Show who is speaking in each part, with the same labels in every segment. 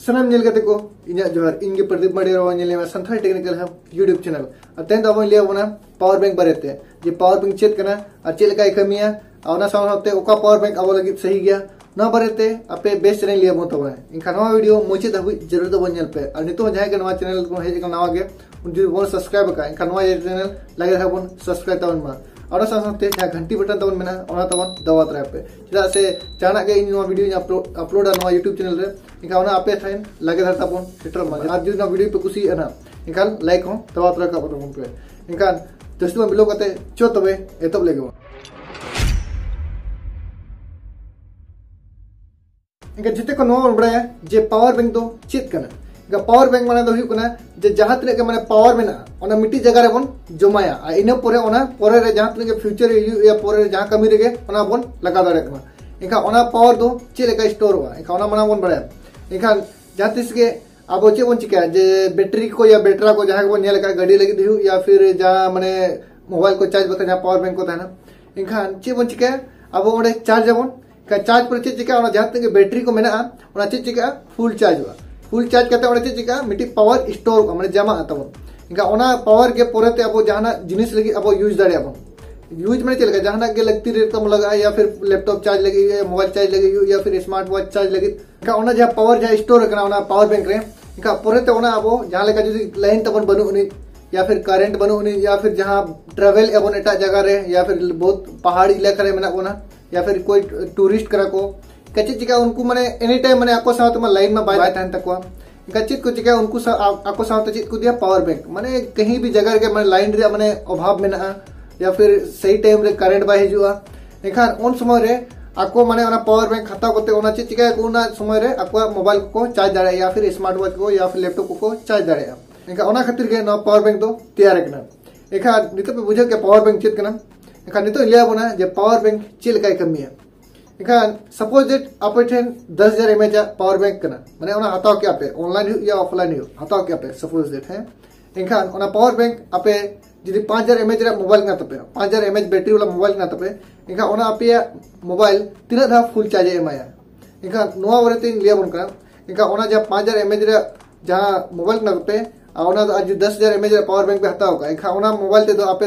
Speaker 1: सनम को इन्या जोहर इनगे प्रदीप मडे रो नेल में Santhal technical hub YouTube channel अतें दबो लिया बना पावर बैंक बरेते जे पावर बैंक चेत कना आ चेल काय कमिया होते ओका पावर बैंक अब लगी सही गया ना बरेते अपे बेस्ट चैनल लिया इनका नवा वीडियो मुचे दबु ज़रूर दबो नेल पे और नितो नवा चैनल को हेज के नवा जो बोन सब्सक्राइब नवा चैनल लगे सब्सक्राइब थाबन और साथे जहाँ घंटी बटन तबन मेना ओना तबन दबा तरा पे के इन वीडियो नवा यूट्यूब चैनल आपे लगे था तबन सेटर मा। आज जो वीडियो पे अना इनका लाइक का बटन पे। इनका दस्तु बिलो कते चो तबे लेगे जिते को नो बड़ा जे पावर बैंक दो चेत कना पावर बैंक माने दो जहाँ तने के माने पावर ओना मिट्टी जगह रे बन जमाया। आ इना परे ओना परे रे जहाँ तने के फ्यूचर परे जहाँ कमी बन लगा दाड़े ओना पावर दो चे लेका स्टोर ओना माना बन बड़ा इनका जहाँ तिस अब चे बन चिका, जे बैटरी को या बैटरा को जहाँ का गाड़ी लगी या फिर जहाँ माने मोबाइल को चार्ज बता, जहाँ पावर बैंक को इनका चे बन चिका, अब चार्ज चार्ज पर चे चिका जहाँ तने बैटरी को ओना चे चिका फुल चार्ज हुआ। फुल चार्ज करते हैं चिका मिट्टी पावर स्टोर मैं जमा इनका पावर के पोरेते अब जहाँ जिनिस लगे, अब यूज़ दाब यूज़ मैं चलका जहाँ के लगती रेतम लगा, या फिर लैपटॉप चार्ज लगे मोबाइल चार्ज लगे, या फिर स्मार्ट वॉच चार्ज लगे। इनका जहाँ पावर जहाँ स्टोर पावर बैंक इनका पोरेते अब जहाँ जो लाइन तो तब बनू या फिर कारेंट बनू या फिर जहाँ ट्रेवल एबन एट जगह या फिर बहुत पहाड़ी इलाका या फिर कोई टूरिस्ट करा को। कच्चे चिका उनको माने एनी टाइम माने आपको साथ में लाइन में बाय तान तकवा। चीज़ को चिका उनको आपको साथ चीज़ को दिया पावर बैंक माने कहीं भी जगह के माने लाइन रे माने अभाव में या फिर सही टाइम रे करंट बाय हिजुआ एखान उन समय रे आपको माने ओना पावर बैंक खाता करते ओना चीज़ चिका उना समय रे आपको मोबाइल को चार्ज दाड़े या फिर स्मार्ट वॉच को, या फिर लैपटॉप को चार्ज दाड़े एखा ओना खातिर के ना पावर बैंक दो तैयार करना एखा नितो पे बुझे के पावर बैंक चेत करना एखा नितो लिया बना जे पावर बैंक चेल काय कमी है। इनखान सपोज़ डेट आप दस हज़ार एम एच पावर बैंक करना माने हताव के आपे ऑनलाइन या ऑफलाइन हताव के आपे सपोज़ डेट है? इनखान उना पावर बैंक आपे जदि पाँच हज़ार एम एच मोबाइल ना तपे, पाँच हज़ार एम एच बैटरी वाला मोबाइल ना तपे इनखान उना आपे मोबाइल तीन धा फुल चार्ज एमाया वरे तीन लिया करा इनखान उना जहाँ पाँच हज़ार एम एच जहाँ मोबाइल ना तपे दस हज़ार एम एच पावर बैंक पे हताव का मोबाइल ते दो, आपे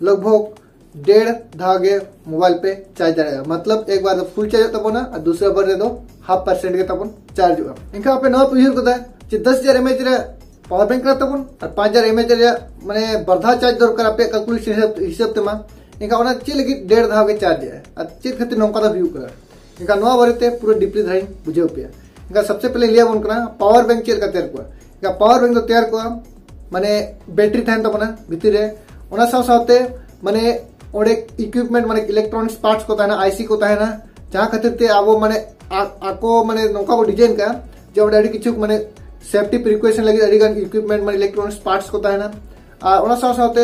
Speaker 1: लगभग डेढ़ धागे मोबाइल पे चार्ज दाड़ा मतलब एक बार फुल चार्ज तबना और दूसरा बार दो हाफ़ परसेंट के तबन चार्ज हुआ इनका पे नवा उयर को दस हज़ार एम एच पावर बैंक तबन और पाँच हज़ार एम एच माने बर्धा चार्ज दरकार आप कैलकुलेशन हिसाब तेमा इनका ओना चे लगी डेढ़ धागे चार्ज है। और चे खातिर नौका इनका नवा बारे पूरा डीपली धाई बुझे पे इनका सबसे पहले लिया बन पावर बैंक चेल का तैयार को इनका पावर बैंक तो तैयार को माने बैटरी तबना भीतर माने और एक इक्विपमेंट माने इलेक्ट्रॉनिक्स पार्ट्स को आईसी को जहाँ खातिर ते आबो माने आको माने नौका को डिज़ाइन का जो अड़ी किछु माने सेफ्टी प्रिकॉशन लगे गन इक्विपमेंट माने इलेक्ट्रॉनिक्स पार्ट्स को साथ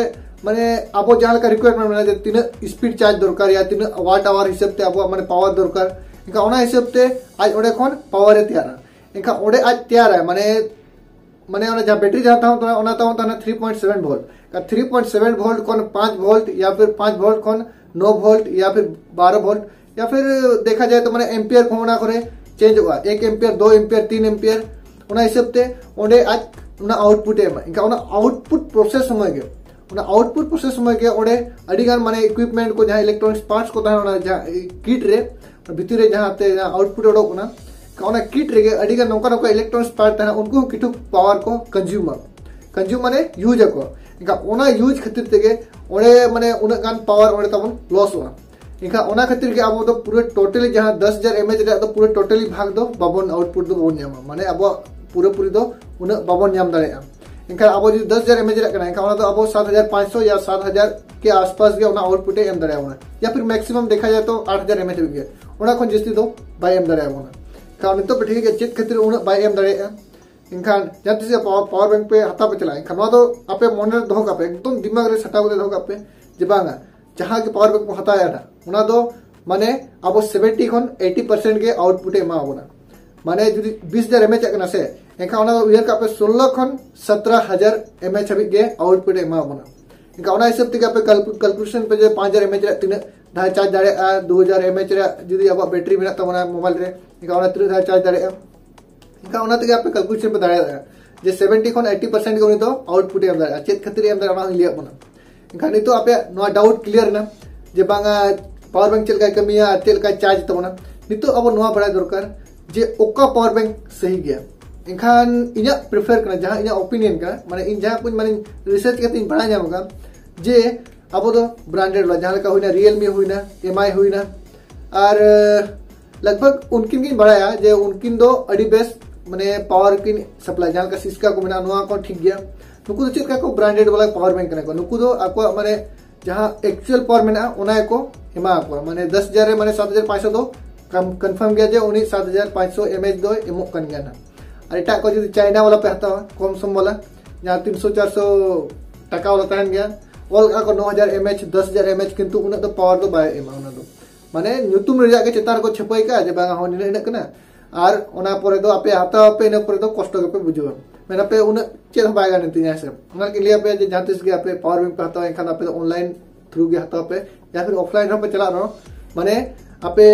Speaker 1: आबो जहाँ का रिक्वायरमेंट माने तीन स्पीड चार्ज दरकार, या तीन वाट आवर हिसाब ते आबो माने पावर दरकार, इनका ओना हिसाब ते आज ओडे खन पावर तैयार। इनका आज तैयार है, माने माने जहाँ बैटरी जहाँ था ओना था ओना 3.7 वोल्ट का 3.7 वोल्ट कौन 5 वोल्ट या फिर 5 वोल्ट कौन 9 वोल्ट या फिर 12 वोल्ट या फिर, देखा जाए तो माने एम्पियर को होना करे चेंज हुआ। एक एम्पियर दो एम्पियर तीन एम्पियर ओना हिसाब ते ओंडे आज ओना आउटपुट इनका ओना आउटपुट प्रोसेस समय के ओना आउटपुट प्रोसेस समय के अडिगान माने इक्विपमेंट को, जहाँ इलेक्ट्रॉनिक्स पार्ट्स को किट रे भीतर जहाँ आउटपुट ओना किट रे नौका नौका इलेक्ट्रॉनिक्स पार्ट उनको किटु पावर को कंज्यूम कंज्यूम माने यूज़ को इनका यूज़ खातिर तेगे ओने माने उना गान पावर तबन लॉस हुआ। इनका खातिर के अब तो पूरे टोटली जहाँ 10000 एमएच रे तो पूरे टोटली भाग दो बाबन आउटपुट दो बोन न्यामा माने अब पूरे पूरी दो उना बाबन दाड़े इनका अब जो 10000 एमएच रे कना इनका तो अब 7500 या 7000 के आसपास के आउटपुट एम दाड़े या फिर मैक्सिमम देखा जाए तो 8000 एमएच भी ओना कोन जस्ती दो बाय एम दाड़े ओना का नितो पे ठीक है चेक खातिर ओना बाय एम दाड़े इनखान जब से पावर बैंक पे हता पे चला इनखान तो आपे मन दो का एकदम दिमाग रे सटा दो का जे बांगा जहाँ के पावर बैंक को हताया था उना दो, माने अब 70 खन 80 परसेंट के आउटपुट एमा होना माने जुदी 20000 एमएच कना से इनका उना उयर का पे 16 खन 17000 एमएच हबी के आउटपुट एमा होना इनका उना हिसाब ते पे कैलकुलेशन पे जे 5000 एमएच रे तीन धा चार्ज दाड़े 2000 एमएच रे अब बैटरी मेना तमना मोबाइल रे, इनका उना तीन धा चार्ज दाड़े इनका उना तक आप कैलकुलेशन पे दाड़ा जे 70 खन 80 परसेंट को तो आउटपुट एम दाड़ा चेत खातिर एम दाड़ा लिया बना इनका नितो आप डाउट क्लियर ना। जे बांगा पावर बैंक चलका कमिया चलका चार्ज तबना नितो अब नोआ बड़ा दरकार, जे ओका पावर बैंक सही गया। इनखान इना प्रेफर करना, जहाँ इना ओपिनियन का, माने इन जहाँ कुछ माने रिसर्च करते इन बड़ा जामगा जे अब तो ब्रांडेड वाला, जहाँ का हुईना रियलमी हुईना एमआई हुईना और, लगभग उनकिन किन बढ़ाया, जे उनकिन दो अड़ी बेस्ट माने पावर किन सप्लाई जहां का सिस्का को मेना नुआ को ठीक गया नुकु दो चेक को ब्रांडेड वाला पावर बैंक कने को नुकु दो आपको माने जहां एक्चुअल पावर मेना उना को एमा को माने 10000 माने 7500 दो कंफर्म गया जे उनी 7500 एमएच दो एमो कन गया ना और एटा को जो चाइना वाला पे हता कम सम वाला जहां 300 400 टका वाला तहन गया ऑल का को 9000 एमएच 10000 एमएच किंतु उना तो पावर दो बाय एमा उना दो माने ᱧᱩᱛᱩᱢ ᱨᱮᱭᱟᱜ ᱜᱮ ᱪᱮᱛᱟᱱ ᱨᱮᱠᱚ ᱪᱷᱟᱯᱟᱭ ᱠᱟᱜᱼᱟ ᱡᱮ ᱵᱟᱝ ᱦᱚᱸ ᱱᱤᱱᱟᱹᱜ ᱠᱟᱱᱟ आर उना परे दो, आपे हाता आपे कष्ट पे उन चेन बायगा नि तिया से उना के लिए आपे पावर बैंक पे हाता एखन आपे ऑनलाइन थ्रू गे हाता आपे, या फिर ऑफलाइन हम पे चला रहा माने आपे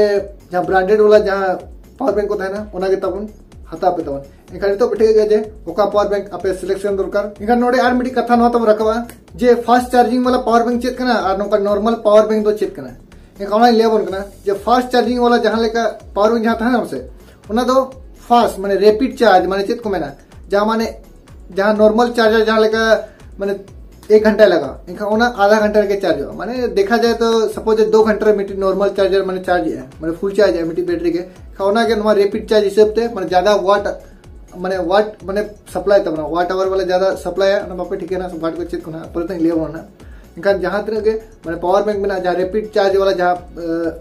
Speaker 1: जहाँ ब्रांडेड वाला जहाँ पावर बैंक को था ना उना के तबन, हाता आपे तबन। तो ओका पावर बैंक आपे सिलेक्शन दरकार। एखन नोडे आर कथा नो तब रखवा, जे फास्ट चार्जिंग वाला पावर बैंक चेक करना, आर नॉर्मल पावर बैंक तो चेक करना। एक ऑनलाइन फास्ट चार्जिंग वाला जहाँ लेका पावर बैंक जहाँ था से फास्ट माने रैपिड चार्ज माने चेक को मेना जहाँ माने, जहाँ नॉर्मल चार्जर जहाँ माने एक घंटा लगा। इनका आधा घंटा के चार्ज हुआ। मैंने देखा जाए तो सपोज़ दो घंटा मिट्टी नॉर्मल चार्जर मैंने चार्ज है, मैंने फुल चार्ज है मिट्टी बैटरी के। खाना के रेपिड चार्ज हिसाब से मैंने ज़्यादा वाट मैंने वाट मैंने सप्लाई तब वाट आवर वाला ज़्यादा सप्लाई है बापे ठीक है वाट को चेक करना पर तक लिया होना इनका जहाँ तरह के, मैंने पावर बैंक में जहाँ रेपिड चार्ज वाला, जहाँ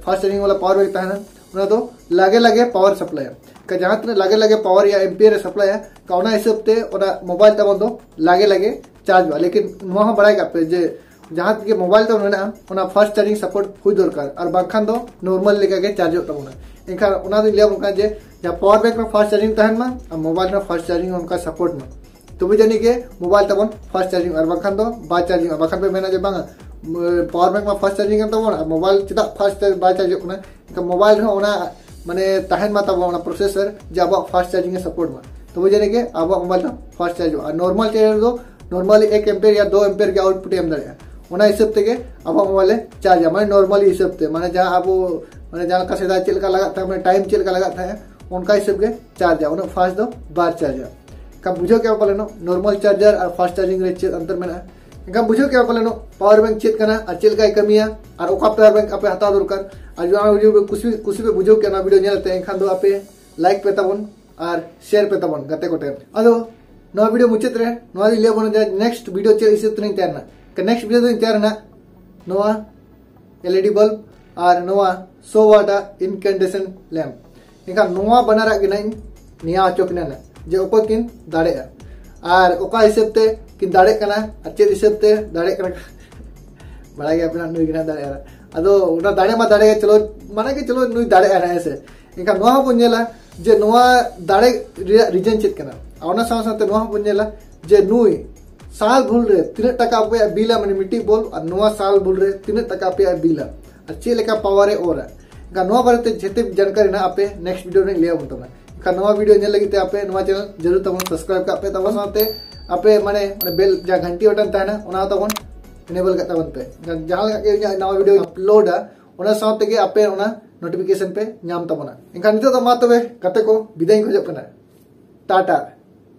Speaker 1: फास्ट चार्जिंग वाला पावर बैंक था ना उन्हें तो लगे लगे पावर सप्लाई है। का जहाँ तरह लगे लगे पावर या एम्पियर सप्लाई उना हिसाब से मोबाइल तब दो लगे लगे चार्ज हुआ। लेकिन वहाँ बड़ा पे जे जहाँ के मोबाइल तो मेना फास्ट चार्जिंग सपोर्ट हुई दरकार। और बाखान दो नॉर्मल लेका के चार्ज तबना एनखान उना दो लिया उनका जे जहाँ पावर बैंक में फास्ट चार्जिंग तहन मा और मोबाइल में फास्ट चार्जिंग उनका सपोर्ट में तो भी जानी के मोबाइल तब फास्ट चार्जिंग और बाखान दो बाय चार्जिंग और बाखान पे मेना जे पावर बैंक में फास्ट चार्जिंग मोबाइल चेदा फास्ट बाय चार्ज मोबाइल माने तहन मा तब प्रोसेसर जे अब फास्ट चार्जिंग सपोर्ट में तो भी जानी अब mobile fast charge normal charger दो नॉर्मली एक एम्पेयर या दो एम्पेयर के आउटपुट एम दाड़ा हिसाब ते अब मोबाइल चार्ज मैं नॉर्मली हिसाब ते माने जहाँ अब माने जहाँ सेदा चलका लगा माने टाइम चलका लगा उनका हिसाब के चार्ज उन फास्ट दो बार चार्ज का बुझो क्या पाले नॉर्मल चार्जर और फास्ट चार्जिंग रे चेक अंतर मेना इनका बुझो नो पावर बैंक चेक करना और चलका कमिया और पावर बैंक आपे हता दरकार भी बुझो नेलते एखान दो आपे लाइक पे तबन और शेयर पे तबन, गते वीडियो मुचाद दी लिया बनो नेक्स्ट वीडियो चेक इसे तुनी तैयार ना। के नेक्स्ट वीडियो तुनी तैयार ना? नवा एलईडी बल्ब और 100 वाटा इनकैंडेशन लैम्प नवा बनारा गिना निया अचोक ना, जे ऊपर किन दाड़े और हिसाब ते ᱫᱟᱲᱮᱜ ᱠᱟᱱᱟ ᱟᱨ ᱪᱮᱫ ᱦᱤᱥᱟᱹᱵ ᱛᱮ ᱫᱟᱲᱮᱜ ᱠᱟᱱᱟ ᱵᱟᱲᱟᱭ ᱜᱮᱭᱟ ᱟᱯᱮᱱᱟᱜ ᱱᱩᱭ ᱜᱮᱱᱟ ᱫᱟᱲᱮᱜᱼᱟ ᱟᱫᱚ ᱚᱱᱟ ᱫᱟᱲᱮ ᱢᱟ ᱫᱟᱲᱮᱜᱼᱟ ᱪᱚᱞᱚ ᱢᱟᱱᱮ ᱜᱮ ᱪᱚᱞᱚ ᱱᱩᱭ ᱫᱟᱲᱮᱜᱼᱟ ᱦᱮᱸ ᱥᱮ ᱮᱱᱠᱷᱟᱱ ᱱᱚᱣᱟ ᱦᱚᱸᱵᱚᱱ ᱧᱮᱞᱟ ᱡᱮ ᱱᱚᱣᱟ ᱫᱟᱲᱮ ᱨᱮᱭᱟᱜ ᱨᱤᱡᱮᱱ ᱪᱮᱫ ᱠᱟᱱᱟ ᱟᱨ ᱚᱱᱟ ᱥᱟᱶ ᱥᱟᱶᱛᱮ ᱱᱚᱣᱟ ᱦᱚᱸᱵᱚᱱ ᱧᱮᱞᱟ ᱡᱮ ᱱᱩᱭ साल भूल रहे तीन टका पे बिल मैंने मिट्टी बोल और नवा साल भूल रहे तीन टका पे बिल और चे लेका पावर है और नवा बारे जेते जानकारी ना आपे नेक्स्ट वीडियो में लिया बोलता मैं नवा वीडियो ने लगी आपे नवा चैनल ज़रूर तब सब्सक्राइब कर पे तब साथ आपे माने बेल जा घंटी बटन तहना ओना तबन इनेबल का तबन पे जहाँ के नवा वीडियो अपलोड ओना साथे के आपे ओना नोटिफिकेशन पे नाम तबना इनका नितो तो मा तबे कते को विदाई खोजो कना टाटा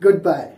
Speaker 1: Goodbye.